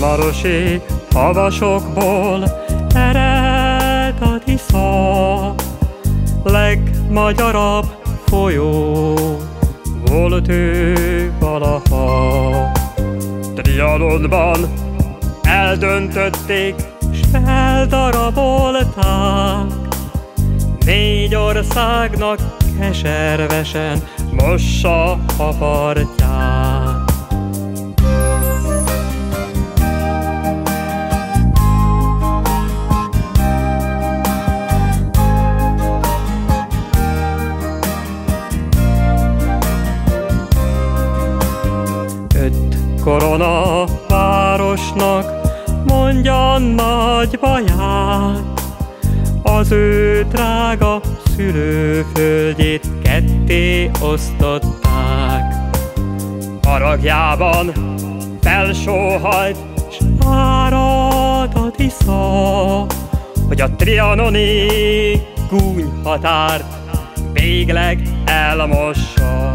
Máramarosi havasokból ered a Tisza, legmagyarabb folyó volt ő valaha. Trianonban eldöntötték, s feldarabolták, négy országnak keservesen mossa a partját. Korona városnak mondja nagy baját, az ő drága szülőföldjét ketté osztották. Haragjában felsóhajt, s árad a tisza, hogy a trianoni gúnyhatárt végleg elmossa.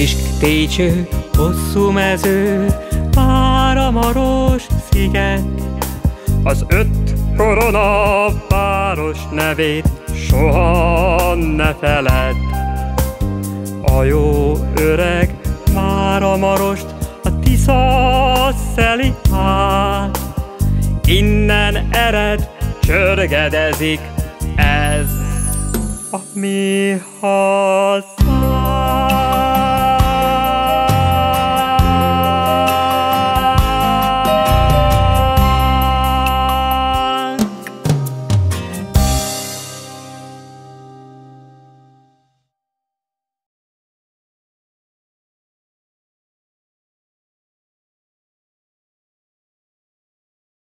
Visk Técső, hosszú mező, Máramaros sziget. Az öt korona város nevét soha ne feled. A jó öreg Máramarost a Tisza szeli át. Innen ered, csörgedezik ez a mi hasz.